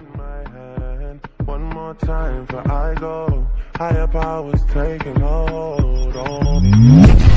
in my hand. One more time for I go. Higher powers taking hold on.